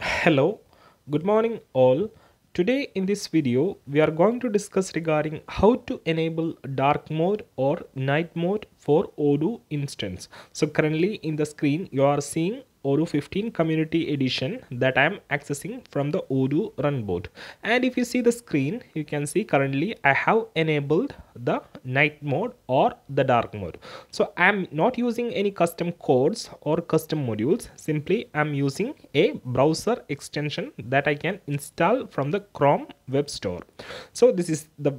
Hello, good morning all. Today in this video we are going to discuss regarding how to enable dark mode or night mode for Odoo instance. So currently in the screen you are seeing Odoo 15 community edition that I am accessing from the Odoo runbot. And if you see the screen you can see currently I have enabled the night mode or the dark mode. So I am not using any custom codes or custom modules simply I'm using a browser extension that I can install from the Chrome web store. So this is the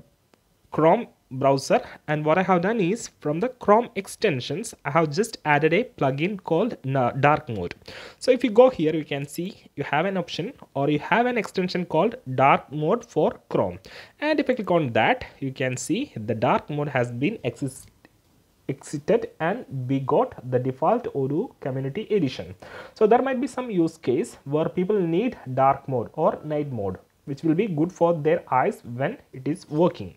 Chrome browser and what I have done is from the Chrome extensions I have just added a plugin called dark mode. So if you go here you can see you have an option or you have an extension called dark mode for Chrome and if I click on that you can see the dark mode has been exist exited and we got the default Odoo community edition. So there might be some use case where people need dark mode or night mode which will be good for their eyes when it is working.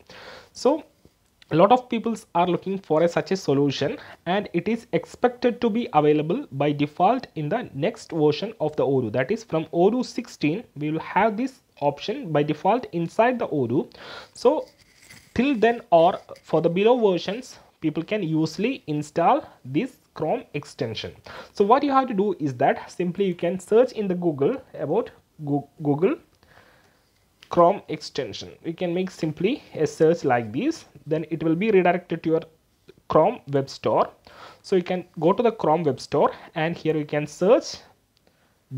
So a lot of people are looking for a, such a solution and it is expected to be available by default in the next version of the Odoo that is from Odoo 16 we will have this option by default inside the Odoo. So till then or for the below versions people can usually install this Chrome extension. So what you have to do is that simply you can search in the Google about Google Chrome extension. you can make simply a search like this. Then it will be redirected to your Chrome web store. So you can go to the Chrome web store and here you can search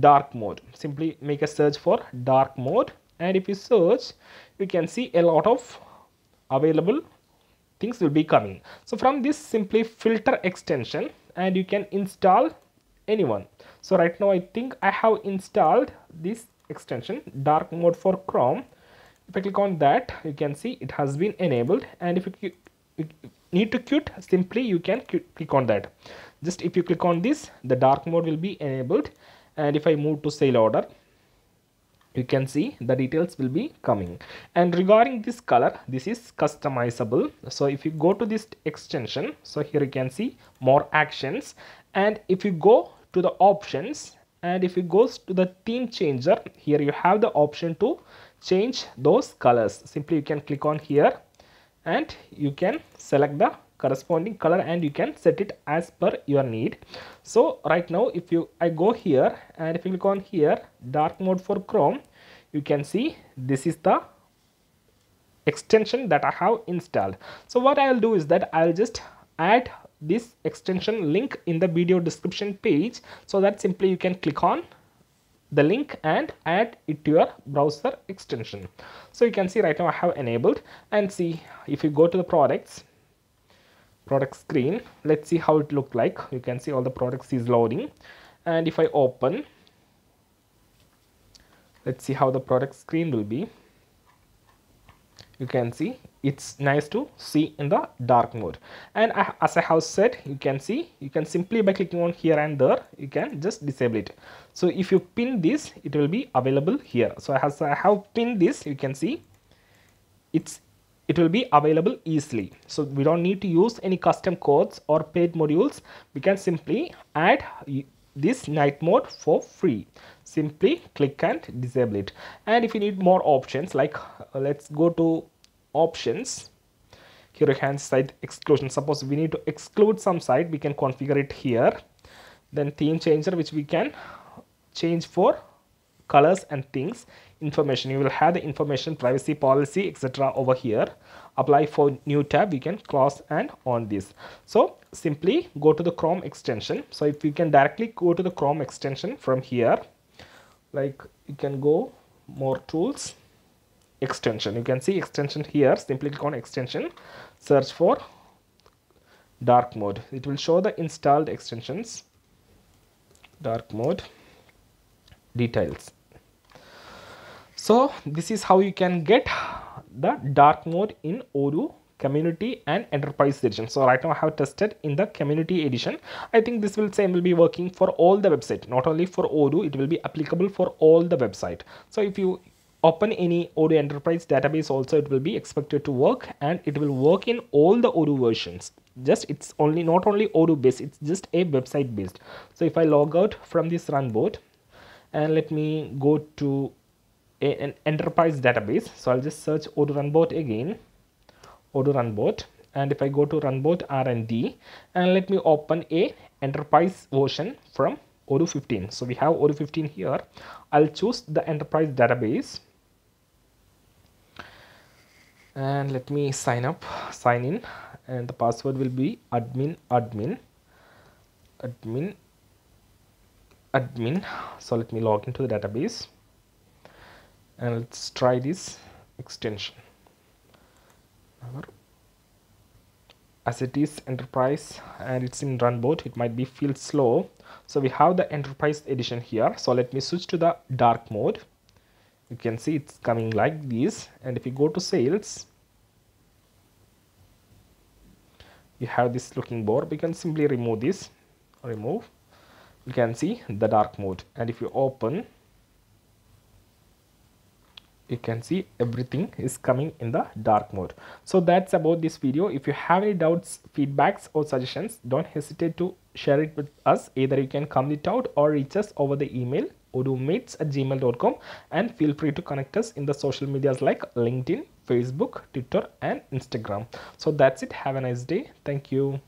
dark mode. Simply make a search for dark mode and if you search you can see a lot of available things will be coming. So from this simply filter extension and you can install anyone. So right now I think I have installed this extension dark mode for Chrome. If I click on that you can see it has been enabled. And if you, need to quit simply you can click on that. Just if you click on this the dark mode will be enabled. And if I move to sale order you can see the details will be coming. And regarding this color this is customizable. So if you go to this extension so here you can see more actions. And if you go to the options and if it goes to the theme changer here you have the option to change those colors. Simply you can click on here and you can select the corresponding color and you can set it as per your need. So right now if you i go here and if you click on here dark mode for chrome you can see this is the extension that i have installed. So what i'll do is that i'll just add this extension link in the video description page. So that simply you can click on the link and add it to your browser extension. So you can see right now i have enabled. And see if you go to the products product screen let's see how it look like. You can see all the products is loading. And if i open let's see how the product screen will be you can see it's nice to see in the dark mode. And as i have said you can see you can simply by clicking on here and there you can just disable it. So if you pin this it will be available here. So as i have pinned this you can see it's it will be available easily. So we don't need to use any custom codes or paid modules. We can simply add this night mode for free. Simply click and disable it. And if you need more options like uh, let's go to options. Here hand site exclusion. Suppose we need to exclude some site we can configure it here. Then theme changer which we can change for colors and things information. You will have the information privacy policy etc over here. Apply for new tab. We can close and on this. So simply go to the chrome extension. So if you can directly go to the chrome extension from here like you can go more tools extension. You can see extension here. Simply click on extension. Search for dark mode. It will show the installed extensions. Dark mode. Details so this is how you can get the dark mode in Odoo community and enterprise edition. So right now i have tested in the community edition. I think this will same will be working for all the website. Not only for odoo it will be applicable for all the website. So if you open any odoo enterprise database also it will be expected to work and it will work in all the odoo versions. Just it's only not only odoo based it's just a website based. So if i log out from this runbot and let me go to an enterprise database. So i'll just search odoo run bot again. Odoo run bot and if i go to run bot r&d and let me open a enterprise version from odoo 15 so we have odoo 15 here. I'll choose the enterprise database. And let me sign up sign in. And the password will be admin admin admin admin. So let me log into the database and let's try this extension. As it is enterprise and it's in run bot it might be feel slow. So we have the enterprise edition here. So let me switch to the dark mode. You can see it's coming like this. And if you go to sales you have this looking board. We can simply remove this. Remove. You can see the dark mode. And if you open you can see everything is coming in the dark mode. So that's about this video. If you have any doubts feedbacks or suggestions don't hesitate to share it with us. Either you can comment it out or reach us over the email odoomates at gmail.com and feel free to connect us in the social medias like linkedin facebook twitter and instagram. So that's it. Have a nice day. Thank you